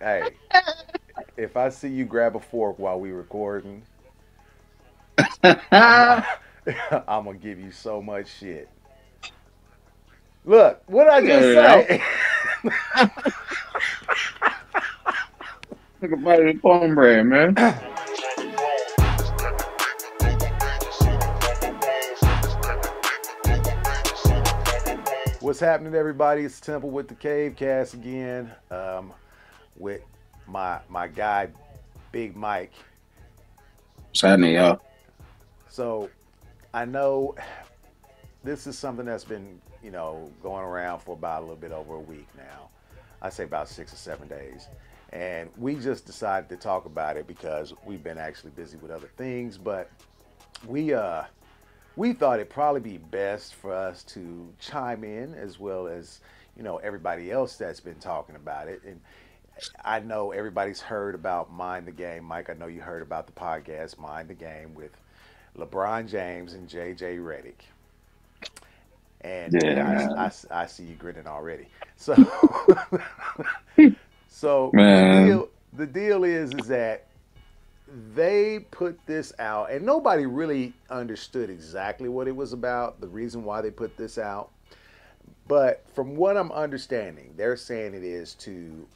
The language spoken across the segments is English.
hey, if I see you grab a fork while we recording, I'm gonna give you so much shit. Look, what I just say? Look about the cornbread, man. What's happening, everybody? It's Temple with the Cave Kast again, um, with my my guy, Big Mike. Happening, y'all? So, I know this is something that's been, you know, going around for about a little bit over a week now. I say about six or seven days, and we just decided to talk about it because we've been actually busy with other things. But we uh we thought it'd probably be best for us to chime in as well as you know everybody else that's been talking about it and i know everybody's heard about mind the game mike i know you heard about the podcast mind the game with lebron james and jj Redick. and Yeah. I, I- I see you grinning already so so the deal, the deal is is that they put this out and nobody really understood exactly what it was about the reason why they put this out but from what i'm understanding they're saying it is to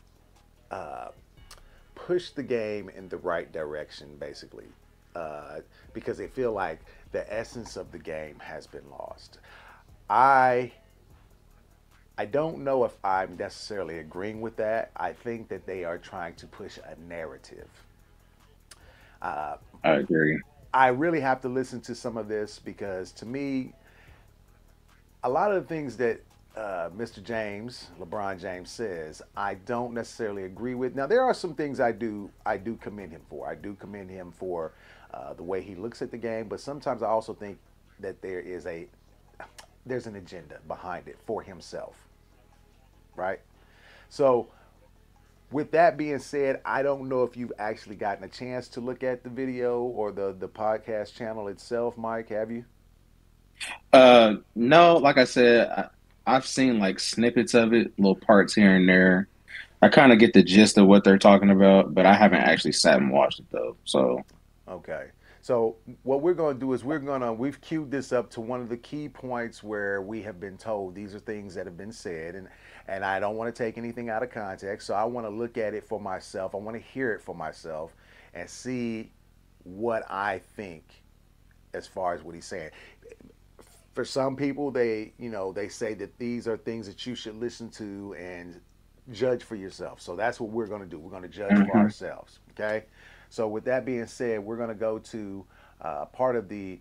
uh, push the game in the right direction basically uh, because they feel like the essence of the game has been lost i I don't know if I'm necessarily agreeing with that. I think that they are trying to push a narrative. Uh, I agree. I really have to listen to some of this because to me, a lot of the things that uh, Mr. James, LeBron James says, I don't necessarily agree with. Now there are some things I do I do commend him for. I do commend him for uh, the way he looks at the game, but sometimes I also think that there is a there's an agenda behind it for himself. Right? So with that being said, I don't know if you've actually gotten a chance to look at the video or the the podcast channel itself, Mike. Have you? Uh, no, like I said, I, I've seen like snippets of it, little parts here and there. I kind of get the gist of what they're talking about, but I haven't actually sat and watched it though. So, Okay. So what we're going to do is we're going to we've queued this up to one of the key points where we have been told these are things that have been said and and I don't want to take anything out of context. So I want to look at it for myself. I want to hear it for myself and see what I think as far as what he's saying. For some people they, you know, they say that these are things that you should listen to and judge for yourself. So that's what we're going to do. We're going to judge for Mhm. ourselves, okay? So with that being said, we're going to go to uh, part of the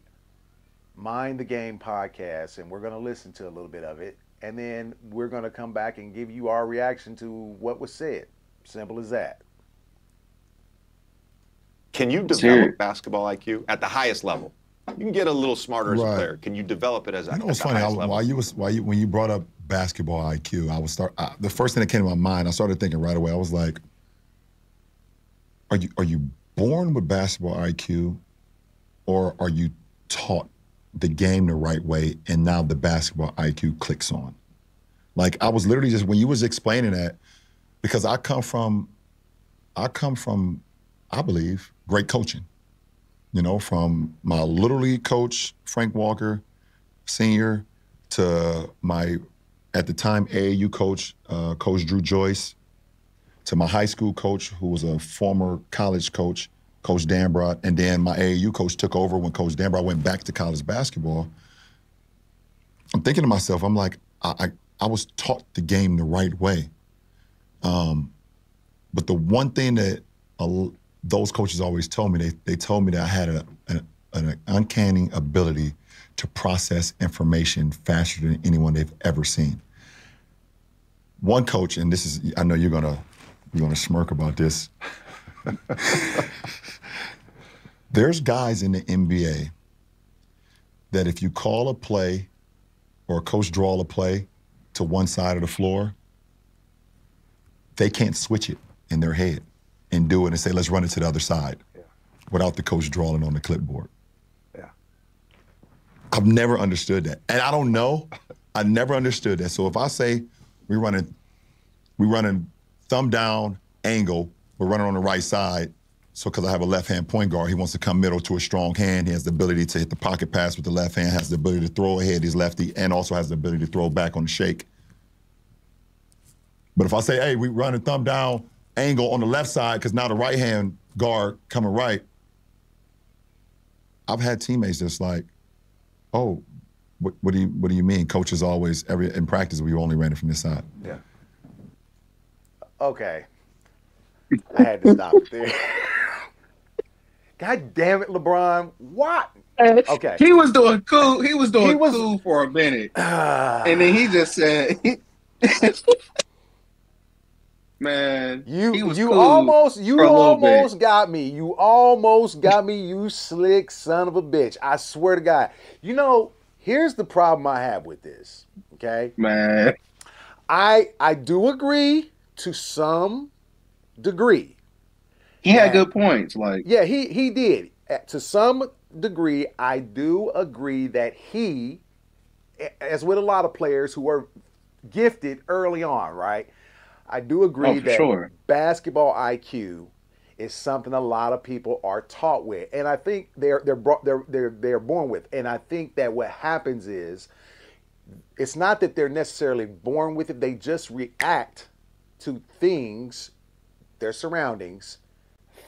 Mind the Game podcast, and we're going to listen to a little bit of it, and then we're going to come back and give you our reaction to what was said. Simple as that. Can you develop it. basketball IQ at the highest level? You can get a little smarter as a player. Can you develop it as a, You know what's funny? I, while you was while you when you brought up basketball IQ, I was start uh, the first thing that came to my mind. I started thinking right away. I was like, "Are you are you born with basketball IQ, or are you taught the game the right way, and now the basketball IQ clicks on?" Like I was literally just when you was explaining that, because I come from, I come from, I believe, great coaching. You know, from my little league coach Frank Walker, senior to my at the time AAU coach, uh, Coach Dru Joyce, to my high school coach, who was a former college coach, Coach Dambrot, and then my AAU coach took over when Coach Dambrot went back to college basketball. I'm thinking to myself, I'm like, I, I, I was taught the game the right way. Um, but the one thing that those coaches always told me, they, they told me that I had a, an, an uncanny ability to process information faster than anyone they've ever seen. One coach, and this is I know you're gonna you're gonna smirk about this. There's guys in the NBA that if you call a play or a coach draw a play to one side of the floor, they can't switch it in their head and do it and say, let's run it to the other side without the coach drawing on the clipboard. Yeah. I've never understood that. And I don't know. I never understood that. So if I say we're running we're running thumb down angle. We're running on the right side. So because I have a left hand point guard, he wants to come middle to a strong hand. He has the ability to hit the pocket pass with the left hand, has the ability to throw ahead, he's lefty, and also has the ability to throw back on the shake. But if I say, hey, we run a thumb down angle on the left side, because now the right hand guard coming right, I've had teammates that's like, oh, what, what do you what do you mean? Coaches always every in practice we only ran it from this side. Yeah. Okay. I had to stop there. God damn it, LeBron. What? Okay. He was doing cool. He was doing He was- cool for a minute, and then he just said, "Man, You you cool almost you for a little bit. almost got me. You almost got me, you slick son of a bitch. I swear to God. You know, here's the problem I have with this. Okay? man." I I do agree to some degree. He had good points. Like, Yeah, he he did. To some degree, I do agree that he, as with a lot of players who are gifted early on, right? I do agree Oh, that sure. basketball IQ is something a lot of people are taught with, and I think they're they're brought they're they're they're born with. And I think that what happens is, it's not that they're necessarily born with it; they just react to things, their surroundings,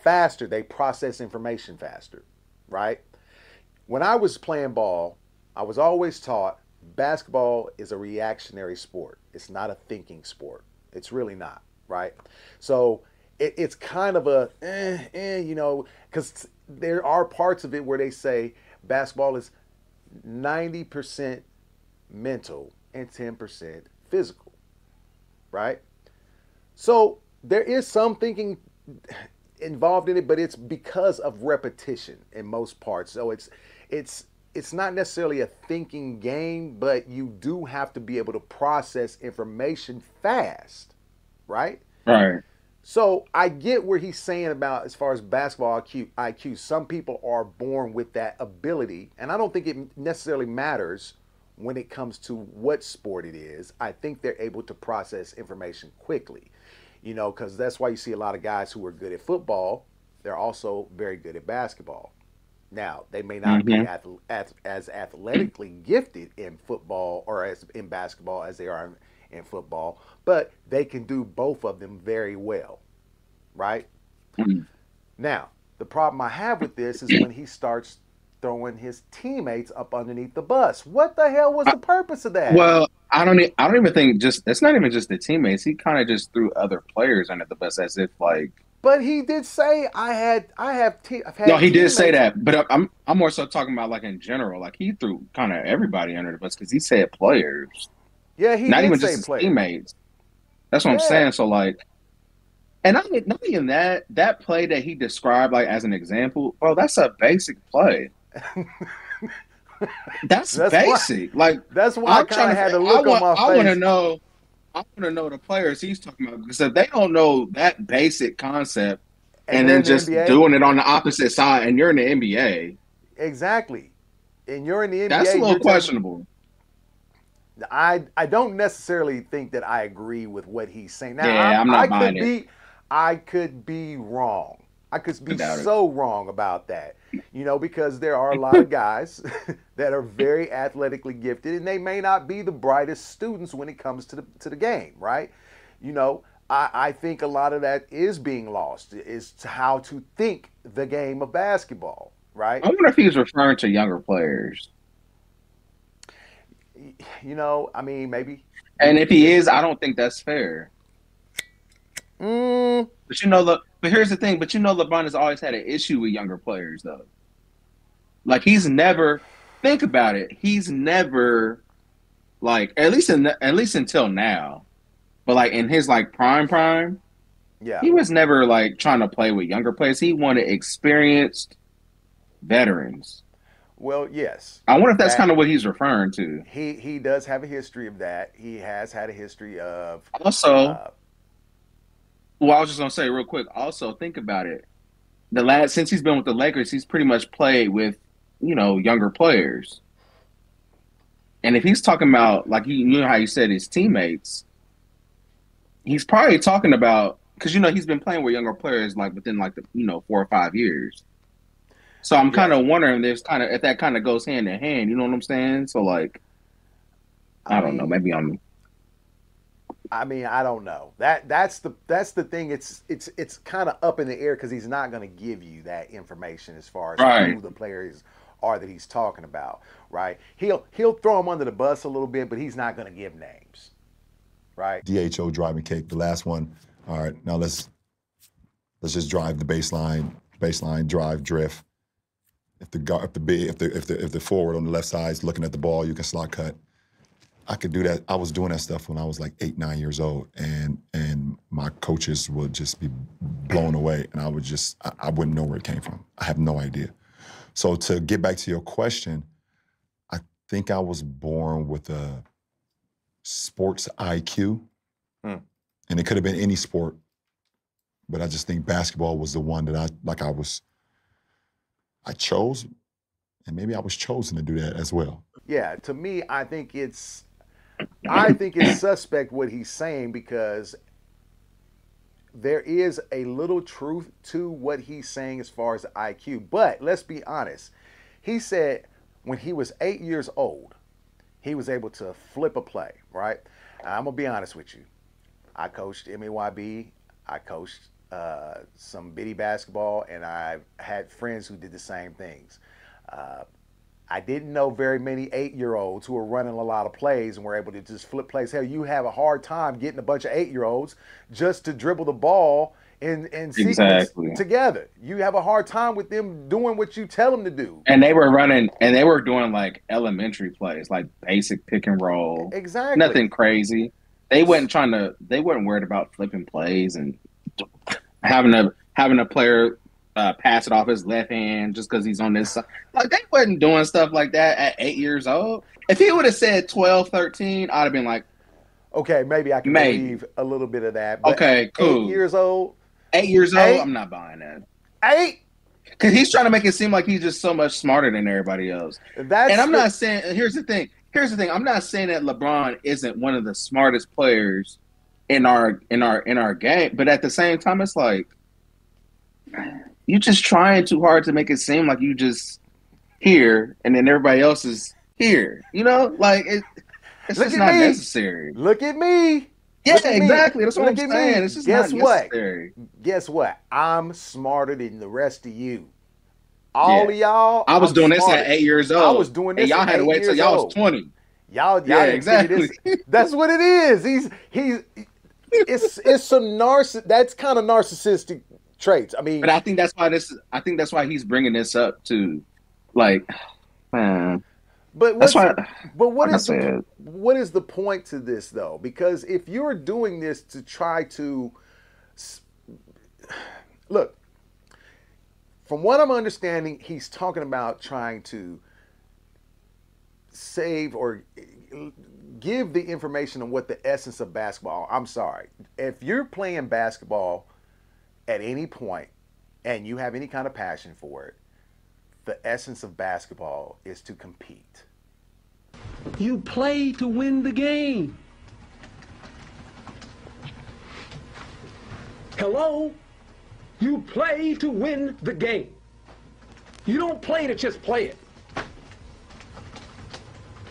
faster. They process information faster, right? When I was playing ball, I was always taught basketball is a reactionary sport. It's not a thinking sport. It's really not, right? So it, it's kind of a, eh, eh, you know, because there are parts of it where they say basketball is 90% mental and 10% physical, right? So there is some thinking involved in it, but it's because of repetition in most parts. So it's it's it's not necessarily a thinking game, but you do have to be able to process information fast, right? right? So I get where he's saying about as far as basketball IQ. IQ. Some people are born with that ability, and I don't think it necessarily matters when it comes to what sport it is. I think they're able to process information quickly, you know, because that's why you see a lot of guys who are good at football. They're also very good at basketball. Now they may not be Mhm. ath- ath- as athletically gifted in football or as in basketball as they are in, in football, but they can do both of them very well, right? Mhm. Now the problem I have with this is when he starts throwing his teammates up underneath the bus. What the hell was the purpose of that? Well, I don't. I don't even think just. It's not even just the teammates. He kind of just threw other players under the bus as if like. But he did say I had I have te- I've had No, he did say that, but I'm I'm more so talking about like in general. Like he threw kind of everybody under the bus because he said players, Yeah, he not even say just teammates. That's what I'm saying. So like, and not, not even that. That play that he described like as an example, bro. That's a basic play. That's, That's why- basic. Like That's why I I'm kind trying of to. had to I look want, on my I want to face. know. I want to know the players he's talking about because if they don't know that basic concept and, they're then the just NBA, doing it on the opposite side, and you're in the NBA, exactly, and you're in the NBA. that's a little questionable. I I don't necessarily think that I agree with what he's saying. Now, Yeah, I, I'm not I buying could it. be I could be wrong. I could be doubt it. so wrong about that. You know, because there are a lot of guys that are very athletically gifted and they may not be the brightest students when it comes to the to the game, right? You know, I, I think a lot of that is being lost is how to think the game of basketball, right? I wonder if he's referring to younger players, You know, I mean, maybe. and if he is, I don't think that's fair. Mm, But you know, look. But here's the thing. But you know, LeBron has always had an issue with younger players, though. Like he's never. Think about it. He's never, like at least in at least until now, but like in his like prime prime, yeah. he was never like trying to play with younger players. He wanted experienced veterans. Well, yes. I wonder if that's That- kind of what he's referring to. He he does have a history of that. He has had a history of Also, uh, Well, I was just gonna say real quick. Also, think about it. The last since he's been with the Lakers, he's pretty much played with you know younger players. And if he's talking about like you, you know how you said his teammates, he's probably talking about because you know he's been playing with younger players like within like the you know four or five years. So I'm kind of wondering if there's kind of if that kind of goes hand in hand. You know what I'm saying? So like, I, I don't know. Mm. Maybe I'm. I mean, I don't know. That that's the that's the thing. It's it's it's kind of up in the air because he's not going to give you that information as far as Right. who the players are that he's talking about. Right? He'll he'll throw them under the bus a little bit, but he's not going to give names. Right? DHO driving cake. The last one. All right, now let's let's just drive the baseline, baseline drive drift. If the guard, if the if the if the if the forward on the left side is looking at the ball, you can slot cut. I could do that. I was doing that stuff when I was like eight, nine years old, and and my coaches would just be blown away, and I would just I, I wouldn't know where it came from. I have no idea. So to get back to your question, I think I was born with a sports IQ hmm. and it could have been any sport but i just think basketball was the one that i like i was i chose and maybe i was chosen to do that as well Yeah. To me, I think it's I think it's suspect what he's saying because there is a little truth to what he's saying as far as IQ. But let's be honest. He said when he was eight years old, he was able to flip a play, right? I'm gonna be honest with you. I coached MAYB. I coached uh, some bitty basketball, and I had friends who did the same things. Uh, I didn't know very many eight-year-olds who were running a lot of plays and were able to just flip plays. Hell, you have a hard time getting a bunch of eight-year-olds just to dribble the ball in in sequence Exactly. together. You have a hard time with them doing what you tell them to do. And they were running, and they were doing like elementary plays, like basic pick and roll, Exactly. nothing crazy. They weren't trying to. They weren't worried about flipping plays and having a having a player uh, pass it off his left hand just because he's on this side. Like they wasn't doing stuff like that at eight years old. If he would have said 12, 13, I'd have been like, Okay, maybe I can Maybe. believe a little bit of that. But Okay, cool. Eight years old. eight years old. Eight? I'm not buying that Eight. because he's trying to make it seem like he's just so much smarter than everybody else. That's and I'm not saying. Here's the thing. Here's the thing. I'm not saying that LeBron isn't one of the smartest players in our in our in our game, but at the same time, it's like you just trying too hard to make it seem like you just here, and then everybody else is here. You know, like it, it's Look just not me. necessary. Look at me. Yeah, Look at me. exactly. That's what Look I'm at me. saying. It's just Guess not what? necessary. Guess what? I'm smarter than the rest of you. All of y'all. I was I'm doing this at eight years old. I was doing and this y'all at had to wait till y'all old. was twenty. Y'all, y'all Yeah, didn't figure this- exactly. That's what it is. He's he's it's it's some narciss. That's kind of narcissistic traits. I mean, But I think that's why this. I think that's why he's bringing this up to, like, man. but That's what's, why. But what like is the, what is the point to this though? Because if you're doing this to try to look, from what I'm understanding, he's talking about trying to save or give the information on what the essence of basketball. I'm sorry. If you're playing basketball at any point and you have any kind of passion for it, the essence of basketball is to compete. You play to win the game. Hello? You play to win the game. You don't play to just play it.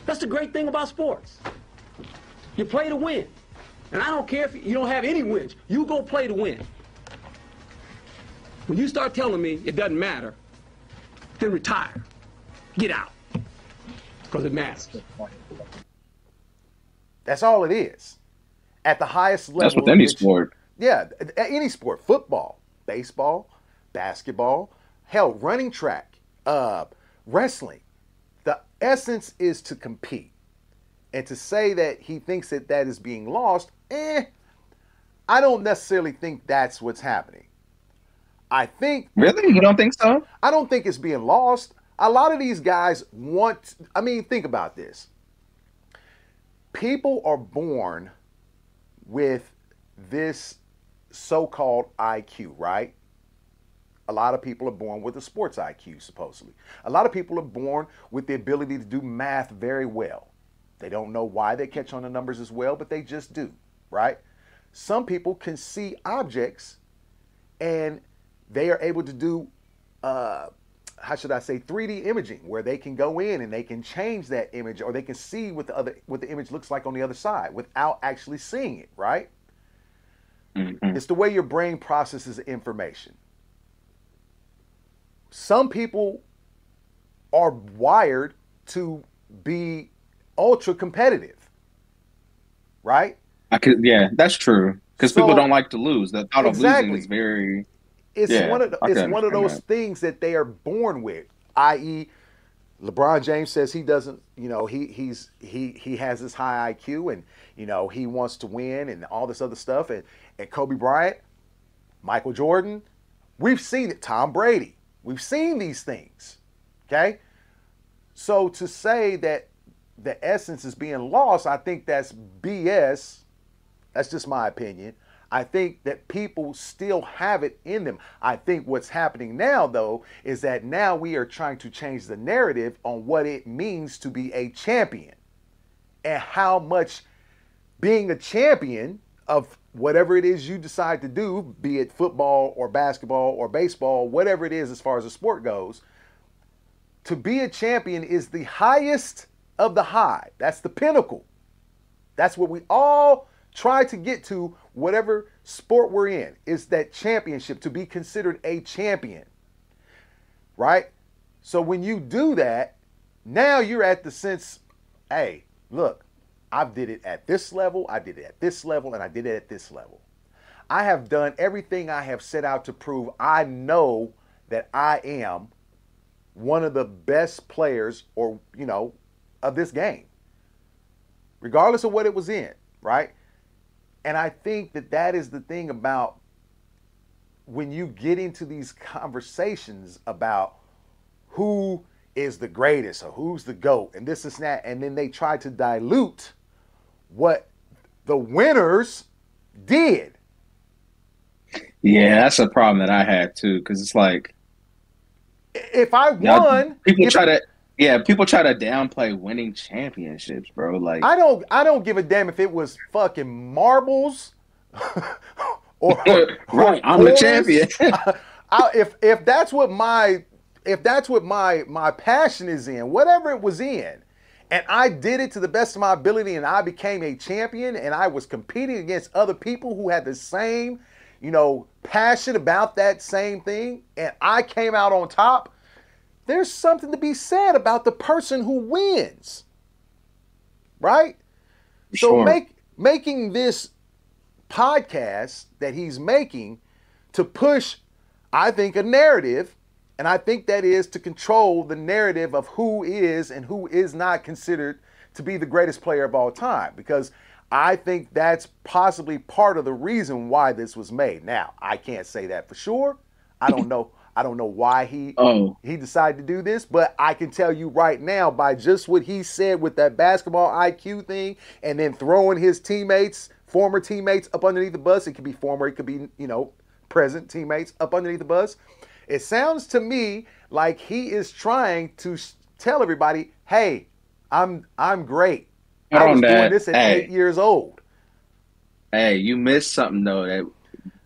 That's the great thing about sports. You play to win. And I don't care if you don't have any wins. You go play to win. When you start telling me it doesn't matter, then retire. Get out. Because it matters. That's all it is. At the highest level. That's with any which- sport. Yeah, any sport, football, baseball, basketball, hell, running track, uh, wrestling. The essence is to compete. And to say that he thinks that that is being lost, eh, I don't necessarily think that's what's happening. I think Really? You don't think so? I don't think it's being lost. A lot of these guys want, I mean, think about this. People are born with this so called IQ, right? A lot of people are born with a sports IQ, supposedly. A lot of people are born with the ability to do math very well. They don't know why they catch on the numbers as well, but they just do, right? some people can see objects and they are able to do uh, how should I say 3D imaging where they can go in and they can change that image or they can see what the other what the image looks like on the other side without actually seeing it, right? Mhm. It's the way your brain processes information. Some people are wired to be ultra competitive, right? I could, yeah, that's true. Because So- people don't like to lose. The thought of losing is very. It's Yeah, one of the, it's one of those that. things that they are born with, i.e., LeBron James says he doesn't, you know, he he's he he has this high IQ and you know he wants to win and all this other stuff and and Kobe Bryant, Michael Jordan, we've seen it. Tom Brady, we've seen these things, okay. So to say that the essence is being lost, I think that's BS. That's just my opinion. I think that people still have it in them. I think what's happening now, though, is that now we are trying to change the narrative on what it means to be a champion and how much being a champion of whatever it is you decide to do, be it football or basketball or baseball, whatever it is as far as the sport goes, to be a champion is the highest of the high. That's the pinnacle. That's what we all try to get to, whatever sport we're in, is that championship, to be considered a champion. Right? So when you do that, now you're at the sense, hey, look, I did it at this level, I did it at this level, and I did it at this level. I have done everything I have set out to prove. I know that I am one of the best players or, you know, of this game, regardless of what it was in, right? And I think that that is the thing about when you get into these conversations about who is the greatest or who's the GOAT and this and that, and then they try to dilute what the winners did. Yeah, that's a problem that I had too. Because it's like If I won, people try to, yeah, people try to downplay winning championships, bro. Like, I don't I don't give a damn if it was fucking marbles or right, I'm the champion. I, if if that's what my if that's what my my passion is in, whatever it was in, and I did it to the best of my ability, and I became a champion, and I was competing against other people who had the same, you know, passion about that same thing, and I came out on top. There's something to be said about the person who wins, right? So make making this podcast that he's making to push, I think, a narrative, and I think that is to control the narrative of who is and who is not considered to be the greatest player of all time. Because I think that's possibly part of the reason why this was made. Now, I can't say that for sure. I don't know. I don't know why he oh, he decided to do this, but I can tell you right now by just what he said with that basketball IQ thing and then throwing his teammates, former teammates up underneath the bus. It could be former, it could be, you know, present teammates up underneath the bus. It sounds to me like he is trying to tell everybody, "Hey, I'm I'm great. I was doing this at Hey. 8 years old." hey, you missed something though that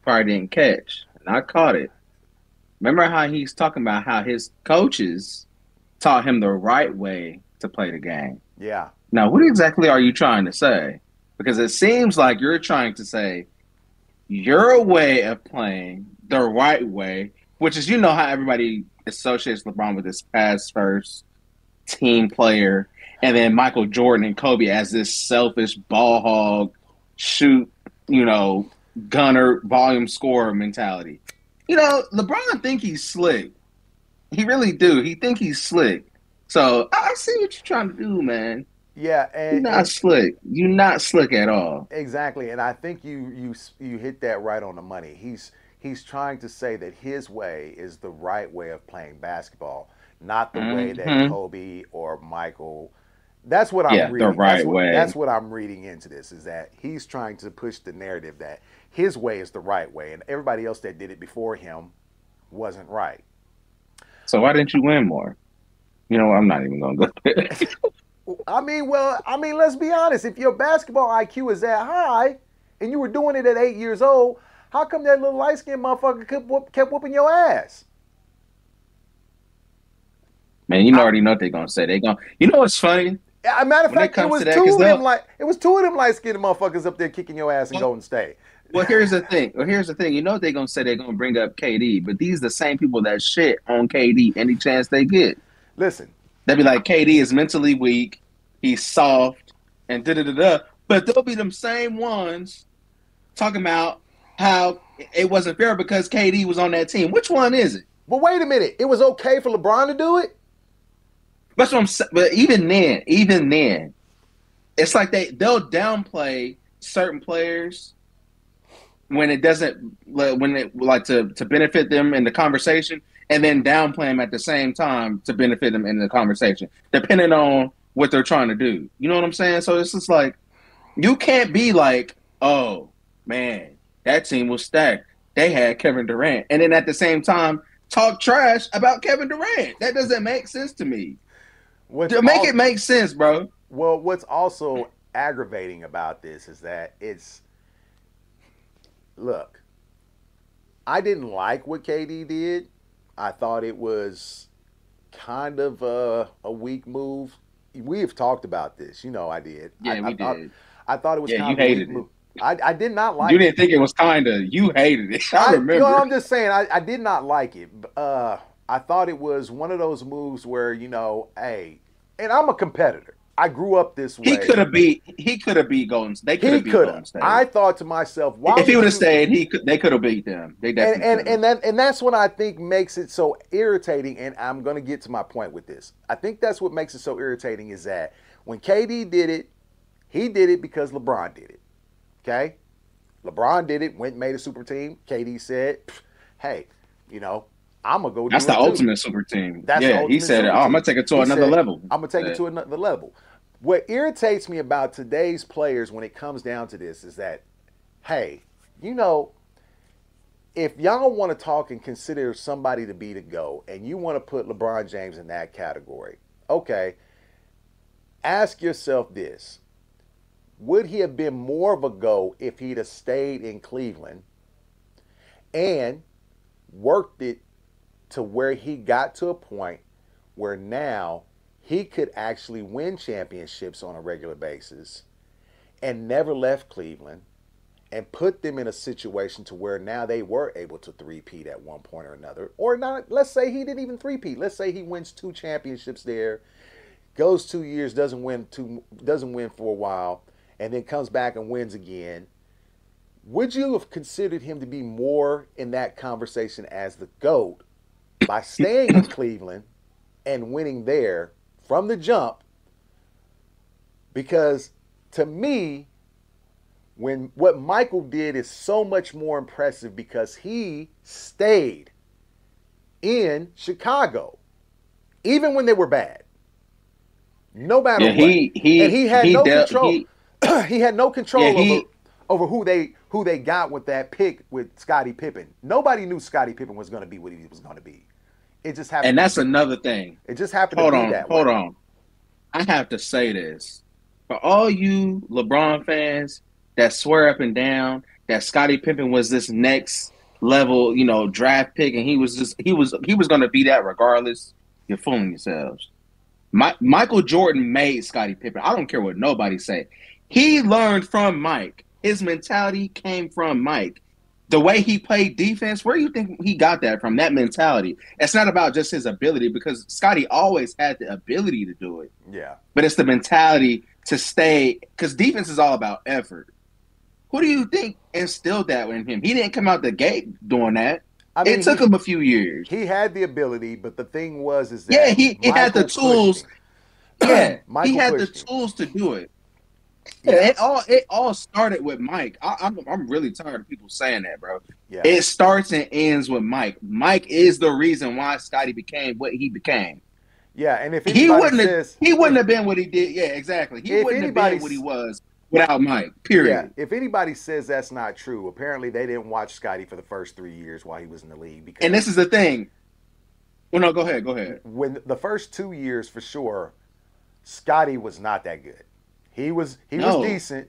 probably didn't catch, and I caught it. Remember how he's talking about how his coaches taught him the right way to play the game. Yeah. Now, what exactly are you trying to say? Because it seems like you're trying to say your way of playing the right way, which is you know how everybody associates LeBron with this pass first team player, and then Michael Jordan and Kobe as this selfish ball hog, shoot, you know, gunner, volume scorer mentality. You know, LeBron think he's slick. He really do. He think he's slick. So I I see what you're trying to do, man. Yeah, You're and, not slick. You're not slick at all. Exactly, and I think you you you hit that right on the money. He's he's trying to say that his way is the right way of playing basketball, not the way that Mhm. Kobe or Michael. That's what I'm Yeah, the reading. that's what, way. That's what I'm reading into this is that he's trying to push the narrative that his way is the right way, and everybody else that did it before him wasn't right. So why didn't you win more? You know. I'm not even gonna go there. I mean, well, I mean, let's be honest. If your basketball IQ is that high, and you were doing it at eight years old, how come that little light skinned motherfucker kept, whoop, kept whooping your ass? Man, you already know what they're gonna say. They're gonna, you know what's funny? A matter of When it fact, it comes was that, two of them like it was two of them light skinned motherfuckers up there kicking your ass in Well- Golden State. Well, here's the thing. Well, here's the thing. You know what they're gonna say? They're gonna bring up KD, but these the same people that shit on KD any chance they get. Listen, They'll be like, KD is mentally weak, he's soft, and da da da da. But they'll be them same ones talking about how it wasn't fair because KD was on that team. Which one is it? but wait a minute, it was okay for LeBron to do it. That's what I'm saying. But even then, even then, it's like they they'll downplay certain players when it doesn't when it like to to benefit them in the conversation, and then downplay them at the same time to benefit them in the conversation, depending on what they're trying to do. You know what I'm saying? So it's just like you can't be like, oh man, that team was stacked. They had Kevin Durant, and then at the same time talk trash about Kevin Durant. That doesn't make sense to me. What's To make al- it make sense, bro. Well, what's also aggravating about this is that it's look, I didn't like what KD did. I thought it was kind of a, a weak move. We have talked about this, you know. I did. Yeah, I, we I thought, did. I thought it was Yeah, kind you of a weak hated it. move. I, I did not like. you didn't think it was kind of. You hated it. I, I, you remember. know, I'm just saying, I, I did not like it. Uh, I thought it was one of those moves where you know, hey, and I'm a competitor. I grew up this way. he could have beat. He could have beat Golden. They could have beat could Golden have. State. I thought to myself, why if he would have stayed, he could. They could have beat them. They and definitely. and could've. and that and that's what I think makes it so irritating. And I'm going to get to my point with this. I think that's what makes it so irritating is that when KD did it, he did it because LeBron did it. Okay, LeBron did it. Went and made a super team. KD said, "Hey, you know, I'm gonna go." That's the it too." ultimate super team. That's yeah, he said, "Oh, I'm gonna take it to He another said, level." I'm gonna take it to another level. What irritates me about today's players when it comes down to this is that, hey, you know, if y'all want to talk and consider somebody to be the go, and you want to put LeBron James in that category, okay, ask yourself this: Would he have been more of a go if he'd have stayed in Cleveland and worked it to where he got to a point where now he could actually win championships on a regular basis and never left Cleveland and put them in a situation to where now they were able to three-peat at one point or another. Or not let's say he didn't even three-peat. Let's say he wins two championships there goes two years doesn't win two doesn't win for a while and then comes back and wins again. Would you have considered him to be more in that conversation as the GOAT by staying in Cleveland and winning there from the jump? Because to me, when what Michael did is so much more impressive because he stayed in Chicago, even when they were bad. No matter Yeah, what. he he and he had he no dealt- control. he- he had no control Yeah, he- over over who they who they got with that pick with Scottie Pippen. Nobody knew Scottie Pippen was going to be what he was going to be. It just happened. and that's another thing. it just happened Hold to be on, that hold way. on. I have to say this for all you LeBron fans that swear up and down that Scottie Pippen was this next level, you know, draft pick, and he was just he was he was going to be that regardless. You're fooling yourselves. My, Michael Jordan made Scottie Pippen. I don't care what nobody say. He learned from Mike. His mentality came from Mike. The way he played defense, where do you think he got that from? That mentality. It's not about just his ability because Scottie always had the ability to do it, Yeah. but it's the mentality to stay because defense is all about effort. Who do you think instilled that in him? He didn't come out the gate doing that. I mean, it took he, him a few years. he had the ability, but the thing was is that Yeah, he- he had the tools. Yeah, he had the tools to do it. Yeah. It all it all started with Mike. I, I'm I'm really tired of people saying that, bro. Yeah. It starts and ends with Mike. Mike is the reason why Scottie became what he became. yeah, and if He wouldn't says have he wouldn't have been what he did. Yeah, exactly. He wouldn't have been what he was without Mike. Period. Yeah, if anybody says that's not true, apparently they didn't watch Scottie for the first three years while he was in the league. Because And this is the thing. Well, no, go ahead. Go ahead. when the first two years for sure, Scottie was not that good. He was he No. was decent,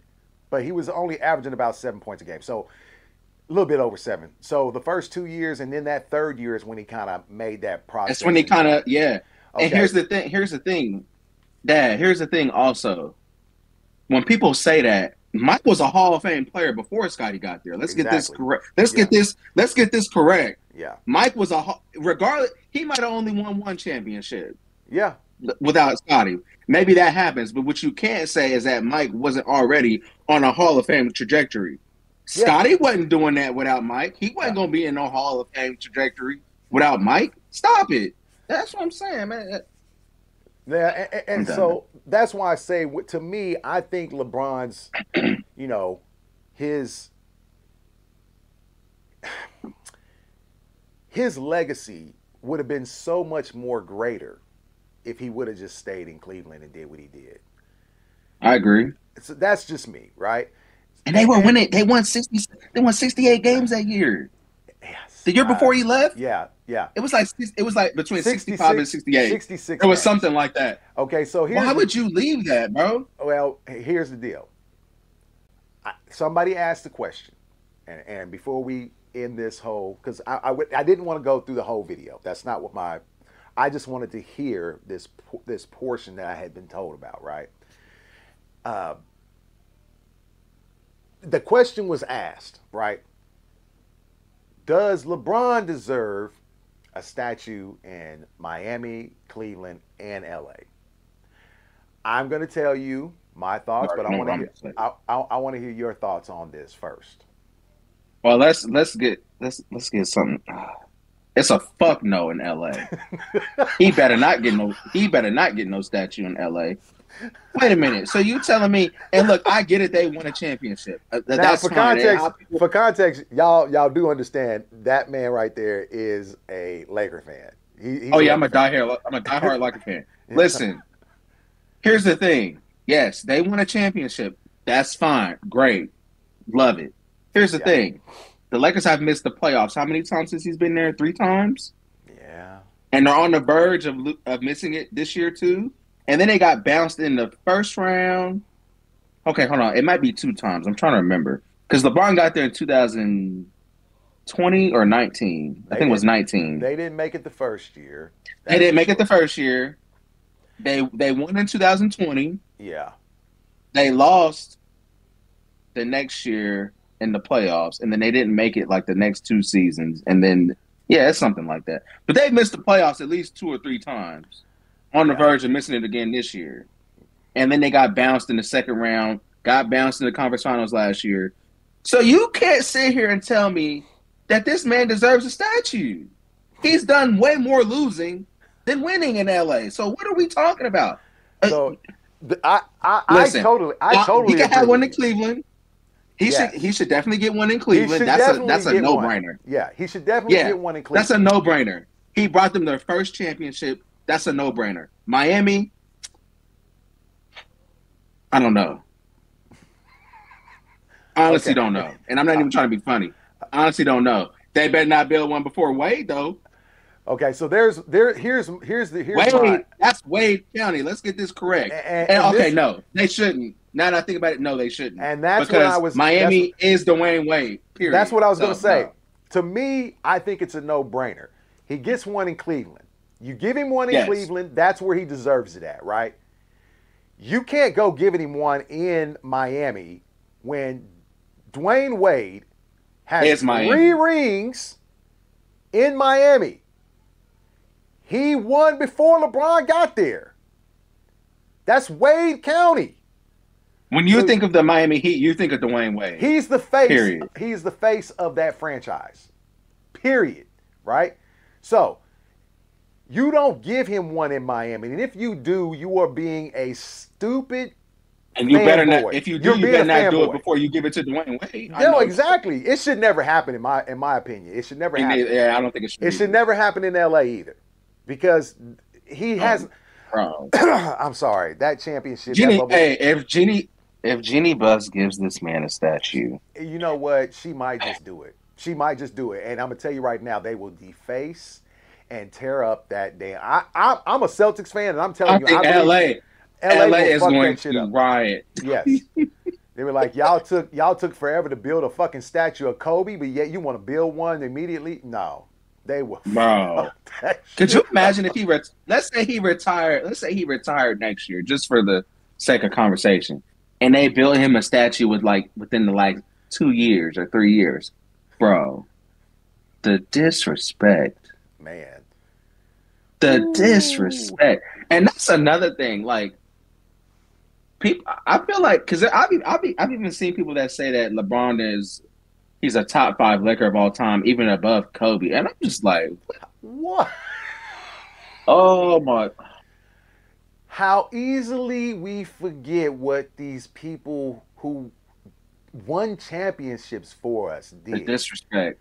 but he was only averaging about seven points a game. So a little bit over seven. So the first two years, and then that third year is when he kind of made that process. That's when he kind of yeah. Okay. And here's the thing. Here's the thing, Dad. Here's the thing. Also, when people say that Mike was a Hall of Fame player before Scottie got there, let's get this correct. Let's get Yeah. this. Let's get this correct. Yeah, Mike was a regardless. He might have only won one championship yeah, without Scottie. Maybe that happens, but what you can't say is that Mike wasn't already on a Hall of Fame trajectory. Yeah. Scottie wasn't doing that without Mike. He wasn't going to be in no Hall of Fame trajectory without Mike. Stop it. That's what I'm saying, man. yeah. And, and- and so that's why I say, to me, I think LeBron's, you know, his his legacy would have been so much more greater if he would have just stayed in Cleveland and did what he did. I agree. So that's just me, right? And they were winning. They won sixty. They won sixty-eight games that year. Yes. The year before he left, Yeah, yeah. it was like it was like between sixty-five and sixty-eight. 66 It was something like that. Okay, so here's Why the- would you leave that, bro? Well, here's the deal. I, somebody asked the question, and, and before we end this whole, because I, I, I didn't want to go through the whole video. That's not what my. I just wanted to hear this this portion that I had been told about. Right. Uh, the question was asked. Right. Does LeBron deserve a statue in Miami, Cleveland, and LA? I'm going to tell you my thoughts, but I want to hear. I, I, I want to hear your thoughts on this first. Well, let's let's get let's let's get something. It's a fuck no in L.A. he better not get no. He better not get no statue in L.A. Wait a minute. So you telling me? And look, I get it. They won a championship. Uh, th- Now, that's for fine. Context, for context, y'all y'all do understand that man right there is a Laker fan. He, he's oh yeah, I'm a diehard. I'm a diehard Laker fan. Listen, here's the thing. Yes, they won a championship. That's fine. Great. Love it. Here's the Yeah. thing. The Lakers have missed the playoffs. How many times since he's been there? Three times. Yeah, and they're on the verge of of missing it this year too. And then they got bounced in the first round. Okay, hold on. It might be two times. I'm trying to remember because LeBron got there in 2020 or 19. I think it was 19. They, they didn't make it the first year. They didn't make it the first year. They they won in 2020. Yeah, They lost the next year in the playoffs, and then they didn't make it like the next two seasons. And then yeah, it's something like that. But they missed the playoffs at least two or three times, on the Yeah. verge of missing it again this year. And then they got bounced in the second round, got bounced in the conference finals last year. So you can't sit here and tell me that this man deserves a statue. He's done way more losing than winning in LA. So what are we talking about? Uh, so I I, Listen, I totally I uh, totally he can have one in. Cleveland. He should he should definitely get one in Cleveland. That's a that's a no one. brainer. Yeah, he should definitely Yeah, get one in Cleveland. That's a no brainer. He brought them their first championship. That's a no brainer. Miami, I don't know. I honestly Okay. don't know, and I'm not even trying to be funny. I honestly don't know. They better not build one before Wade, though. okay, so there's there here's here's the here's Wade, my that's Wade County. Let's get this correct. And- And, and okay, this- no, they shouldn't. Now that I think about it, no, they shouldn't. and that's because what I was Miami is Dwyane Wade. Period. That's what I was going to say. no. To me, I think it's a no-brainer. He gets one in Cleveland. You give him one in Yes. Cleveland, that's where he deserves it at, right? You can't go giving him one in Miami when Dwyane Wade has It's Miami. three rings in Miami. He won before LeBron got there. That's Wade County. When you So- think of the Miami Heat, you think of Dwyane Wade. He's the face. Period. He's the face of that franchise. Period. Right? So you don't give him one in Miami. And if you do, you are being a stupid and you better fanboy. not. If you do, You're you better not do fanboy. it before you give it to Dwyane Wade. I No, exactly. It should never happen in my in my opinion. It should never happen. Yeah, I don't think it should. It should never happen in LA either. Because he um, has Bro. I'm sorry, that championship that Jenny, bubble- hey, if Jenny, if Jenny Buss gives this man a statue, you know what? She might just do it. She might just do it. And I'm gonna tell you right now, they will deface and tear up that damn. I, I I'm a Celtics fan, and I'm telling I you, think I believe LA, LA, is going to riot. Yes, They were like, y'all took y'all took forever to build a fucking statue of Kobe, but yet you want to build one immediately? No, they were. Bro. Could you imagine if he ret- let's say he retired, let's say he retired next year just for the sake of conversation. And they built him a statue with like within the like 2 years or 3 years. Bro. The disrespect. Man, The disrespect. And that's another thing like people I feel like cuz I've I've I've even seen people that say that LeBron is he's a top 5 Laker of all time even above Kobe. And I'm just like, what? "Oh my How easily we forget what these people who won championships for us the did. disrespect."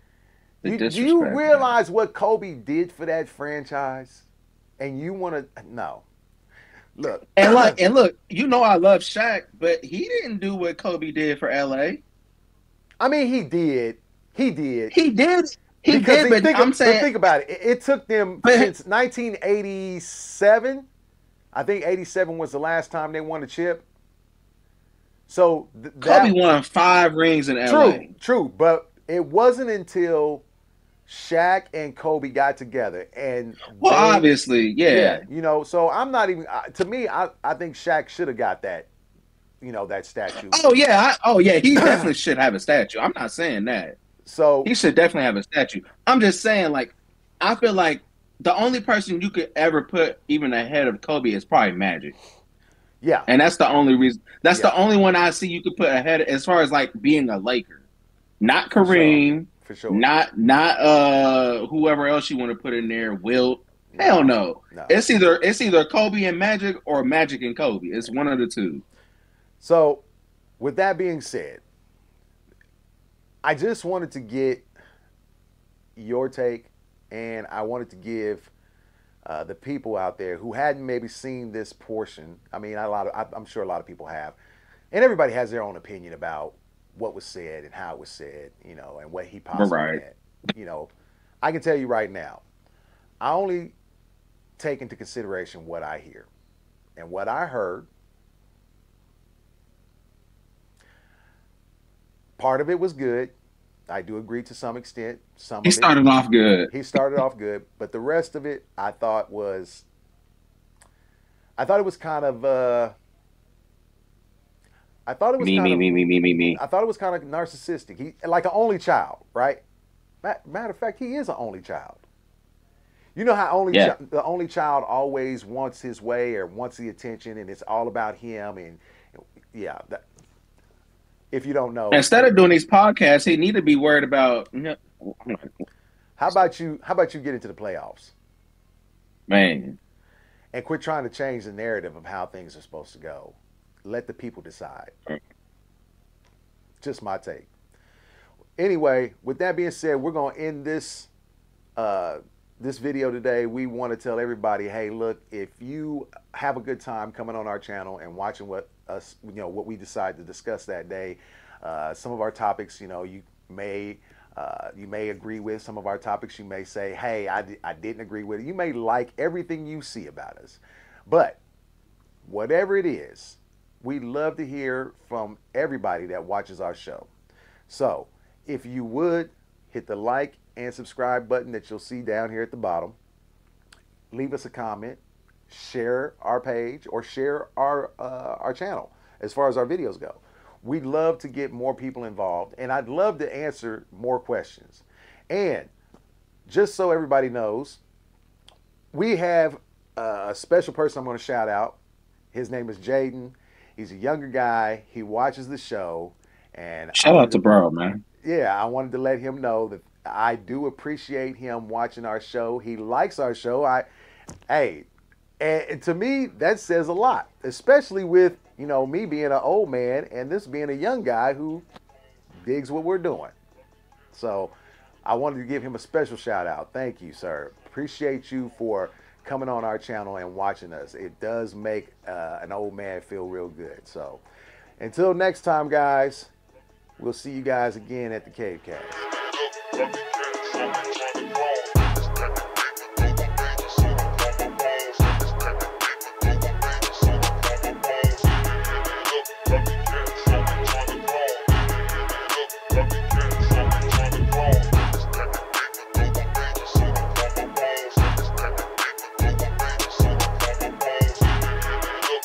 The You- do disrespect. you man. realize what Kobe did for that franchise? And you want to no. Look, And like, and look, you know I love Shaq, but he didn't do what Kobe did for LA. I mean, he did. He did. He did. He Because did, but think, I'm but saying, think about it. It, it took them But- since 1987. I think 87 was the last time they won a chip. So th- that, Kobe won five rings in LA. True, true, but it wasn't until Shaq and Kobe got together, and Well, they- obviously, yeah. you know. So I'm not even. uh, To me, I I think Shaq should have got that, you know, that statue. Oh yeah. I, oh yeah. He definitely should have a statue. I'm not saying that. So He should definitely have a statue. I'm just saying, like, I feel like the only person you could ever put even ahead of Kobe is probably Magic, yeah, and that's the only reason. That's the only one I see you could put ahead as far as like being a Laker, not For sure. Kareem. for sure. Not not uh whoever else you want to put in there. Wilt. Hell no. No. It's either it's either Kobe and Magic or Magic and Kobe. It's one of the two. So, with that being said, I just wanted to get your take, and I wanted to give uh, the people out there who hadn't maybe seen this portion. I mean, a lot of, I- I'm sure a lot of people have, and everybody has their own opinion about what was said and how it was said, you know, and what he possibly Right. meant. You know, I can tell you right now, I only take into consideration what I hear, and what I heard part of it was good. I do agree to some extent. Some He started off good. he started off good, but the rest of it, I thought was, I thought it was kind of, uh, I thought it was Me, kind me, of, me, me, me, me, me. I thought it was kind of narcissistic. He like an only child, right? Matter of fact, he is an only child. You know how only Yeah. chi- the only child always wants his way or wants the attention, and it's all about him. And yeah, that, if you don't know, Instead of doing these podcasts, he need to be worried about you know, how about you? How about you get into the playoffs man. and quit trying to change the narrative of how things are supposed to go? Let the people decide. Just my take. Anyway, with that being said, we're gonna end this uh, this video today. We want to tell everybody, hey, look, if you have a good time coming on our channel and watching what us, you know, what we decide to discuss that day, uh, some of our topics, you know, you may. Uh, you may agree with some of our topics. You may say, "Hey, I, I didn't agree with it." You may like everything you see about us, but whatever it is, we love to hear from everybody that watches our show. So, if you would hit the like and subscribe button that you'll see down here at the bottom, leave us a comment, share our page, or share our uh, our channel as far as our videos go. We'd love to get more people involved, and I'd love to answer more questions. And just so everybody knows, we have a special person I'm going to shout out. His name is Jaden. He's a younger guy. He watches the show, and Shout out to bro, man. yeah, I wanted to let him know that I do appreciate him watching our show. He likes our show. I, hey, and, to me that says a lot, especially with you know me being an old man and this being a young guy who digs what we're doing. So I wanted to give him a special shout out. Thank you, sir. Appreciate you for coming on our channel and watching us. It does make uh, an old man feel real good. So until next time, guys. We'll see you guys again at the Cave Kast.